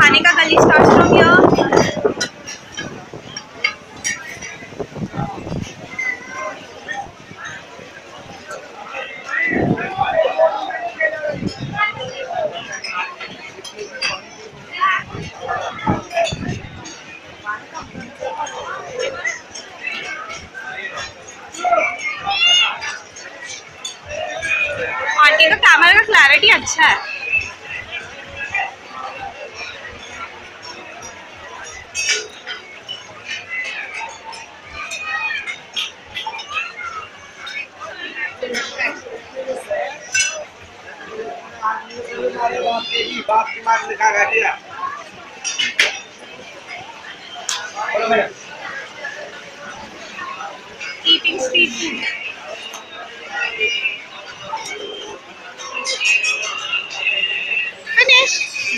Hanika Gully starts from here. बाकी तो camera का क्लैरिटी अच्छा है। बाप की मार लिखा दिया eating street food